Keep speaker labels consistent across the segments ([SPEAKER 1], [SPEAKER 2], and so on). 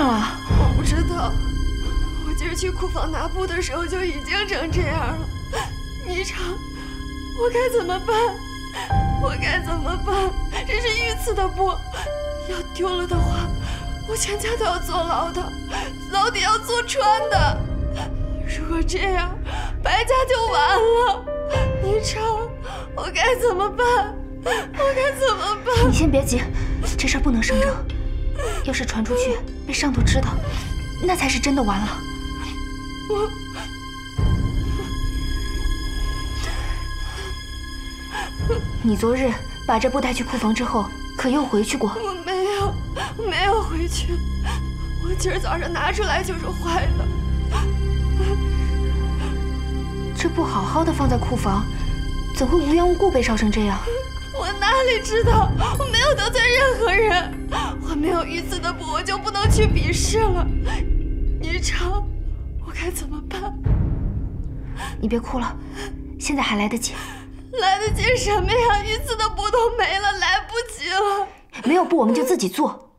[SPEAKER 1] 样了？
[SPEAKER 2] 我不知道，我今儿去库房拿布的时候就已经成这样了。霓裳，我该怎么办？我该怎么办？这是御赐的布，要丢了的话，我全家都要坐牢的，牢底要坐穿的。如果这样，白家就完了。霓裳，我该怎么办？我该怎么办？
[SPEAKER 1] 你先别急，这事不能声张。要是传出去被上头知道，那才是真的完了。
[SPEAKER 2] 我，
[SPEAKER 1] 你昨日把这布带去库房之后，可又回去过？
[SPEAKER 2] 我没有，没有回去。我今儿早上拿出来就是坏的。
[SPEAKER 1] 这布好好的放在库房，怎会无缘无故被烧成这样？
[SPEAKER 2] 我哪里知道？我没有得罪任何人。我没有御赐的布，我就不能去比试了。霓裳，我该怎么办？
[SPEAKER 1] 你别哭了，现在还来得及。
[SPEAKER 2] 来得及什么呀？御赐的布都没了，来不及了。
[SPEAKER 1] 没有布，我们就自己做。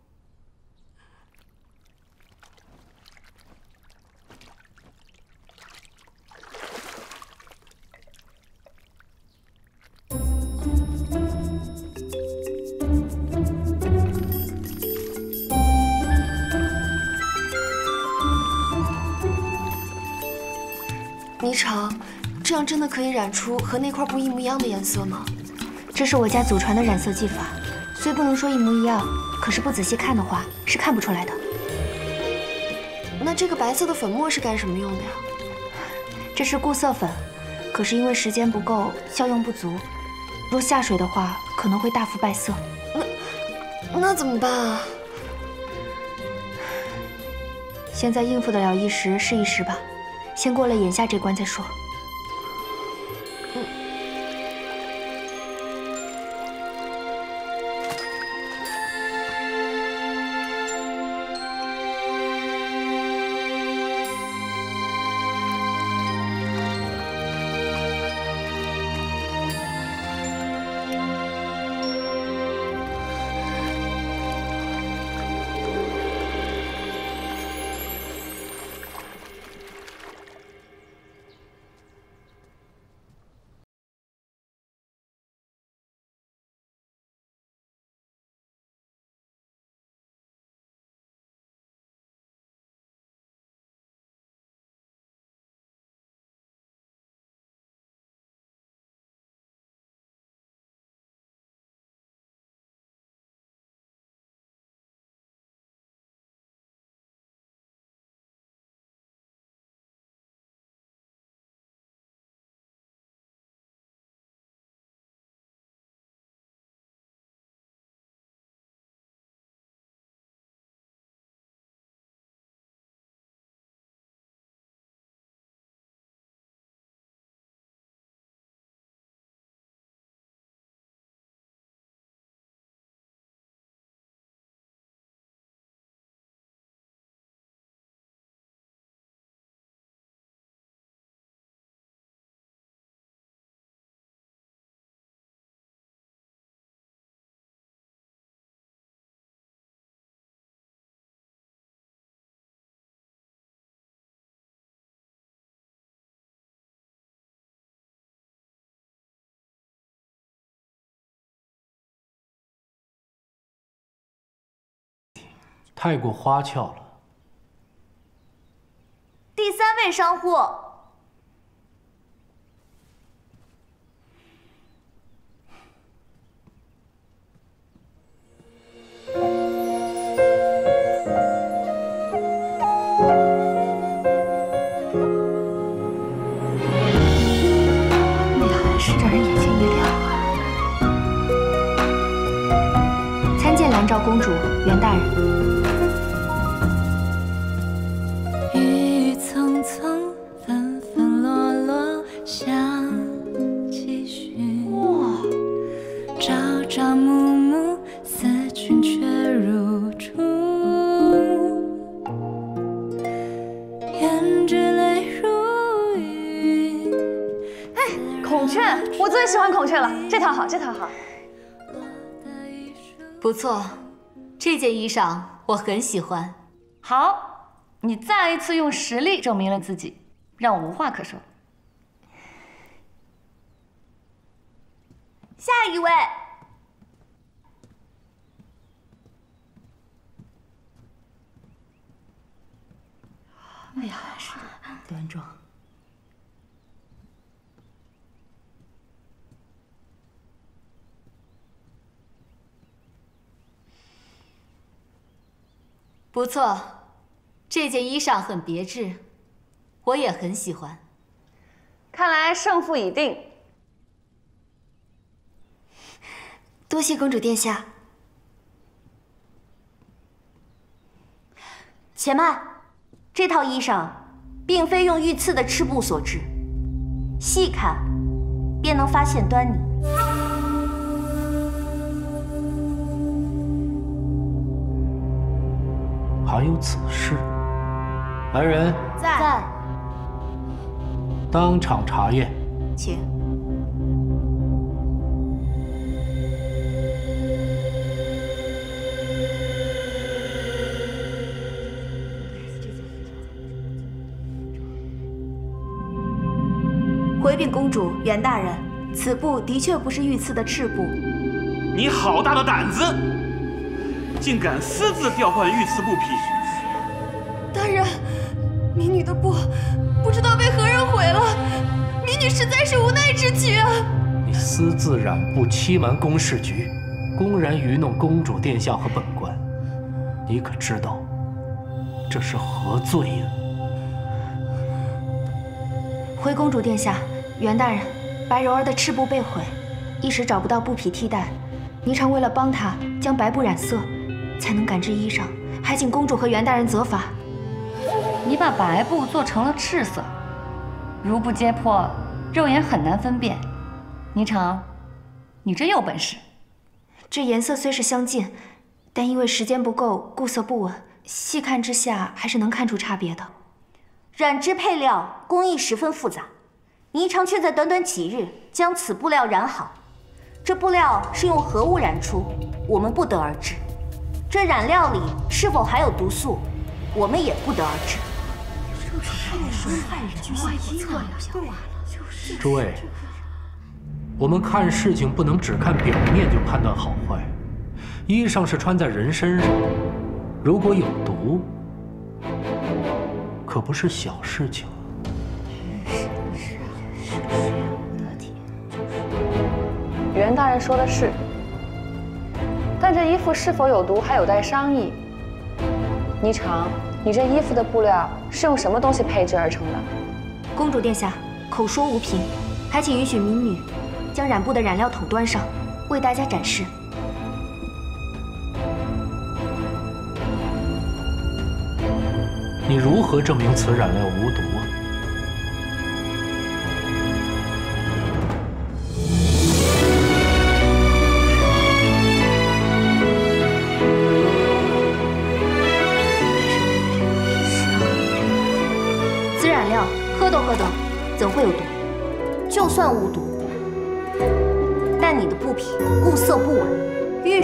[SPEAKER 2] 这样真的可以染出和那块布一模一样的颜色吗？
[SPEAKER 1] 这是我家祖传的染色技法，虽不能说一模一样，可是不仔细看的话是看不出来的。
[SPEAKER 2] 那这个白色的粉末是干什么用的呀？
[SPEAKER 1] 这是固色粉，可是因为时间不够，效用不足，若下水的话可能会大幅败色。
[SPEAKER 2] 那那怎么办啊？
[SPEAKER 1] 现在应付得了一时是一时吧。先过了眼下这关再说。
[SPEAKER 3] 太过花俏了。
[SPEAKER 4] 第三位商户，
[SPEAKER 1] 那还是让人眼前一亮啊！参见兰昭公主，袁大人。
[SPEAKER 5] 想继续。
[SPEAKER 1] 哇，
[SPEAKER 5] 朝朝暮暮，思君却如初。胭脂泪如雨。
[SPEAKER 4] 哎孔雀，我最喜欢孔雀了，这套好，这套好。
[SPEAKER 6] 不错，这件衣裳我很喜欢。
[SPEAKER 4] 好，你再一次用实力证明了自己，让我无话可说。
[SPEAKER 1] 下一位，
[SPEAKER 4] 哎呀，是
[SPEAKER 1] 端庄。
[SPEAKER 3] 不错，这件衣裳很别致，我也很喜欢。
[SPEAKER 4] 看来胜负已定。
[SPEAKER 1] 多谢公主殿下。
[SPEAKER 6] 且慢，这套衣裳并非用御赐的赤布所制，细看便能发现端倪。
[SPEAKER 7] 还有此事，来人，
[SPEAKER 6] 在，
[SPEAKER 7] 当场查验。
[SPEAKER 6] 请。禀公主、袁大人，此布的确不是御赐的赤布。
[SPEAKER 8] 你好大的胆子，竟敢私自调换御赐布匹！
[SPEAKER 2] 大人，民女的布不知道被何人毁了，民女实在是无奈之举啊！
[SPEAKER 7] 你私自染布欺瞒宫事局，公然愚弄公主殿下和本官，你可知道这是何罪呀？
[SPEAKER 1] 回公主殿下，袁大人，白柔儿的赤布被毁，一时找不到布匹替代。霓裳为了帮她将白布染色，才能赶制衣裳，还请公主和袁大人责罚。
[SPEAKER 4] 你把白布做成了赤色，如不揭破，肉眼很难分辨。霓裳，你真有本事。
[SPEAKER 1] 这颜色虽是相近，但因为时间不够，固色不稳，细看之下还是能看出差别的。
[SPEAKER 6] 染织配料工艺十分复杂，霓裳却在短短几日将此布料染好。这布料是用何物染出，我们不得而知。这染料里是否含有毒素，我们也不得而知。
[SPEAKER 7] 诸位，我们看事情不能只看表面就判断好坏。衣裳是穿在人身上的，如果有毒，可不是小事情。
[SPEAKER 4] 袁大人说的是，但这衣服是否有毒还有待商议。霓裳，你这衣服的布料是用什么东西配制而成的？
[SPEAKER 1] 公主殿下，口说无凭，还请允许民女将染布的染料桶端上，为大家展示。
[SPEAKER 7] 你如何证明此染料无毒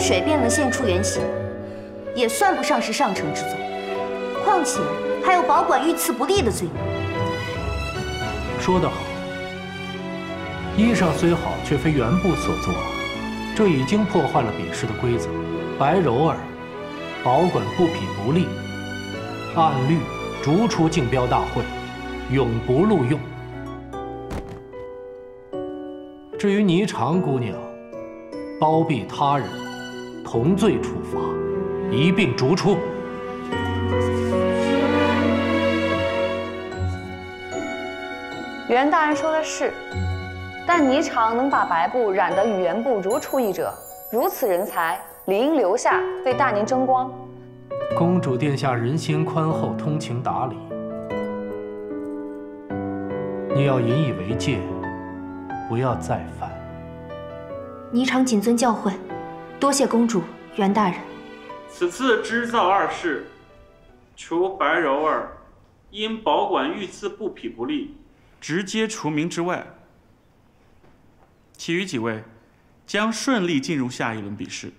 [SPEAKER 6] 水便能现出原形，也算不上是上乘之作。况且还有保管御赐不利的罪名。
[SPEAKER 7] 说得好，衣裳虽好，却非原布所作，这已经破坏了比试的规则。白柔儿保管布匹不利，按律逐出竞标大会，永不录用。至于霓裳姑娘，包庇他人，同罪处罚，一并逐出。
[SPEAKER 4] 袁大人说的是，但霓裳能把白布染得与原布如出一辙，如此人才，理应留下为大宁争光。
[SPEAKER 7] 公主殿下人心宽厚，通情达理，你要引以为戒，不要再犯。
[SPEAKER 1] 霓裳谨遵教诲，多谢公主、袁大人。
[SPEAKER 8] 此次织造二事，除白柔儿因保管御赐布匹不利，直接除名之外，其余几位将顺利进入下一轮比试。